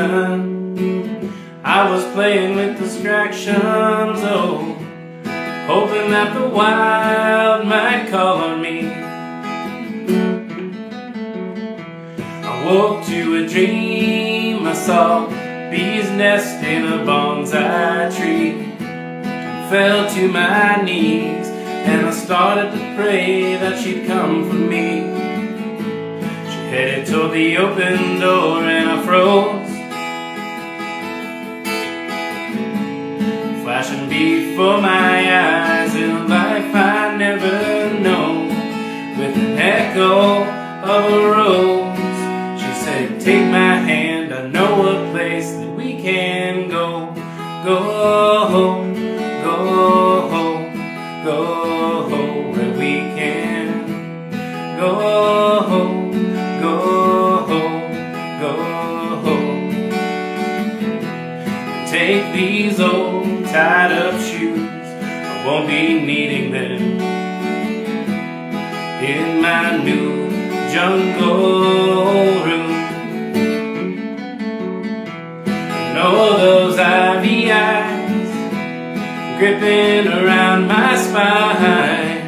of action. I was playing with distractions, oh, hoping that the wild might call on me. I woke to a dream, I saw bees nest in a bonsai tree. Fell to my knees and I started to pray that she'd come for me. She headed toward the open door and I froze. Flashing before my eyes in a life I never known. With an echo of a rose, she said, Take my hand, I know a place that we can go. Go, home, go, home, go, home, where we can. Go, home, go, home, go. Home. Take these old tied up shoes, I won't be needing them in my new jungle room. know those ivy eyes gripping around my spine.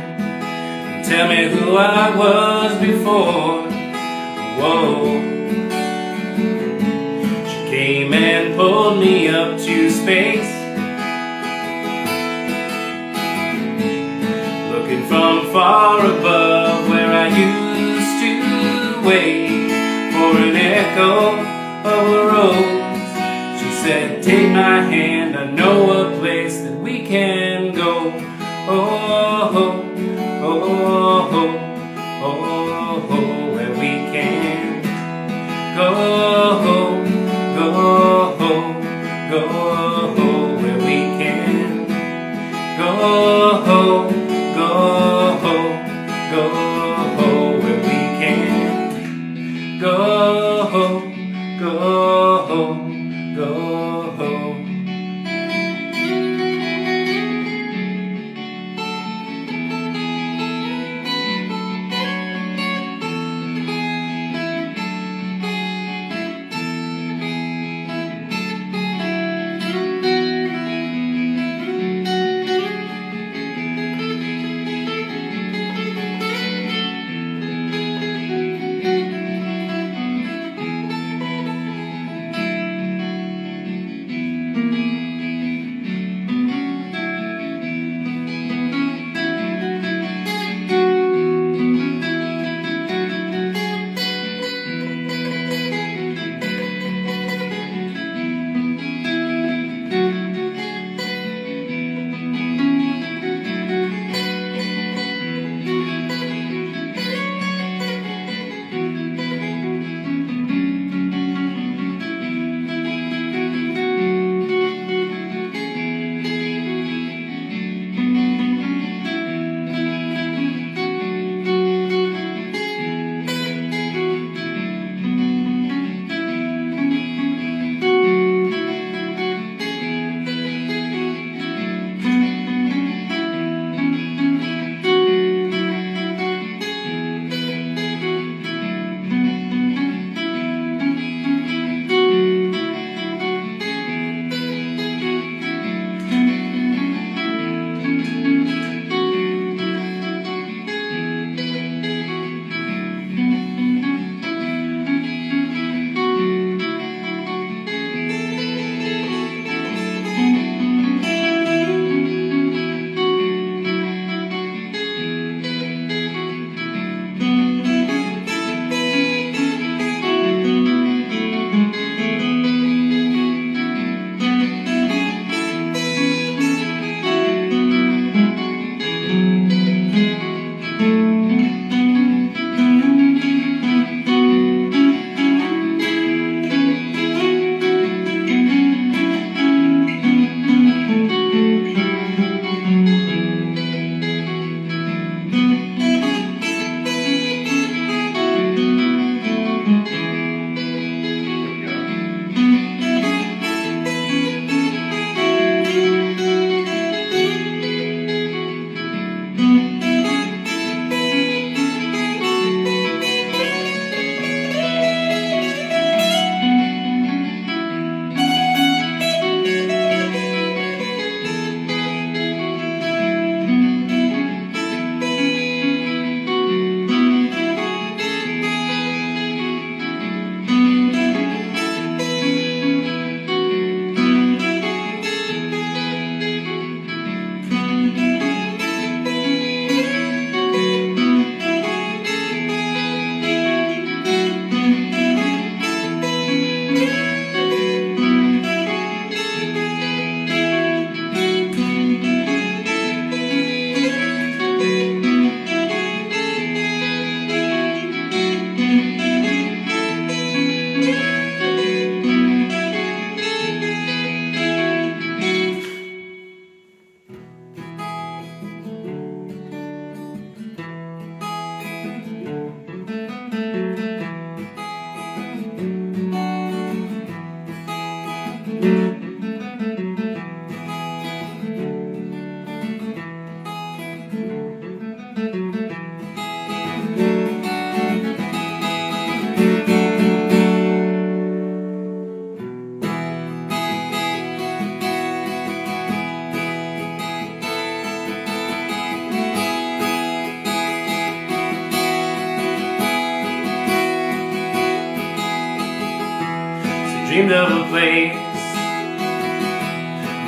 Tell me who I was before. Whoa. She came and pulled me up to space. An echo of a rose. She said, Take my hand, I know a place that we can go. Oh, oh, oh, oh, oh, oh, oh where we can go, go, go, where we can go,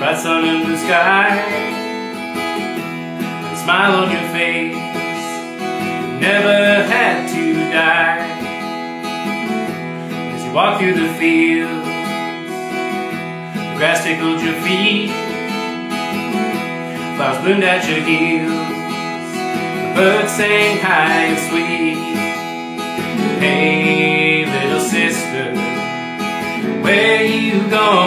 Bright sun in the sky A smile on your face. Never had to die. As you walk through the fields The grass tickled your feet. Flowers bloomed at your heels. The birds sang high and sweet. Hey, little sister where you gonna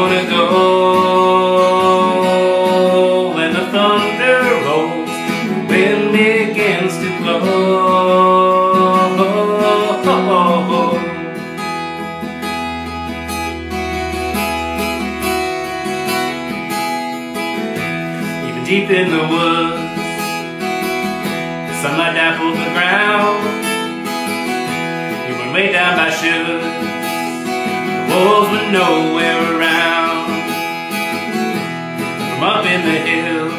deep in the woods, sunlight dappled the ground. You went way down by should the wolves were nowhere around. From up in the hills,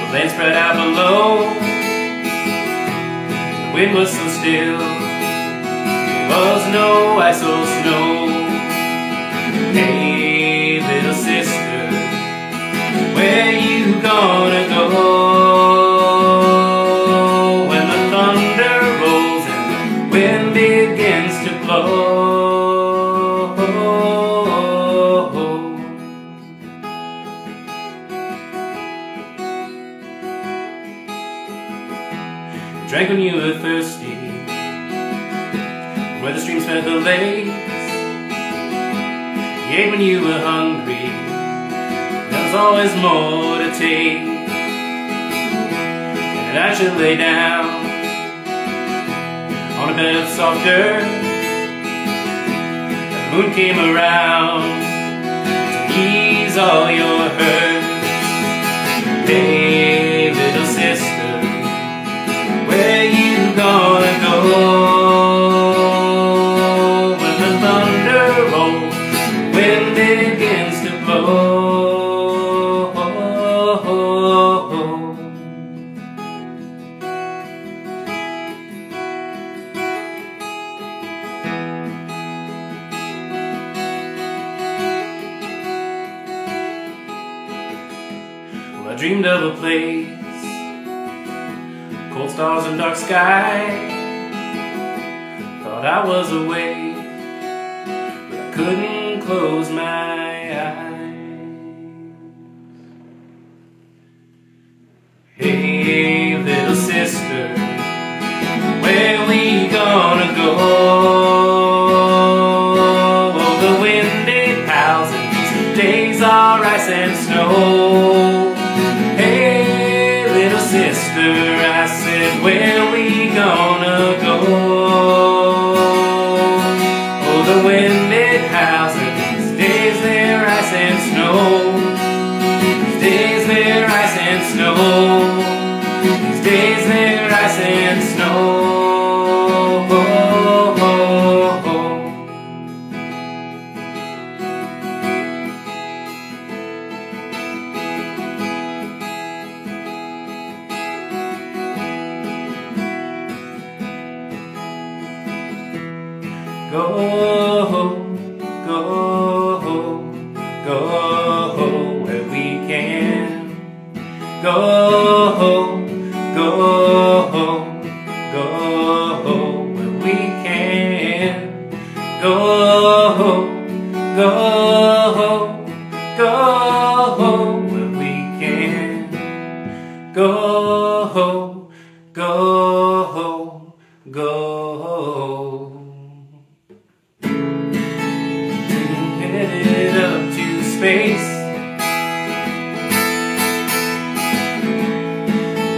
the land spread out below. The wind was so still, there was no ice or snow. Where you gonna go? When the thunder rolls and the wind begins to blow. Drank when you were thirsty Where the streams fed the lakes You ate when you were hungry There was always more to take. And I should lay down On a bed of soft dirt. The moon came around To ease all your hurt. Hey, little sister where you gonna go? When the thunder rolls, wind place. Cold stars and dark sky. Thought I was awake But I couldn't close my eyes. Hey little sister Where we gonna go? The and days are ice and snow I said, where we go? Go, go, go. Headed up to space.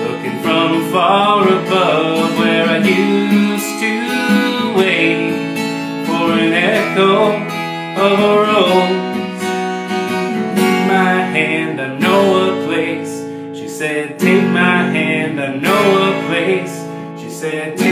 Looking from far above Where I used to wait For an echo of a rose. Take my hand, I know a place. She said, take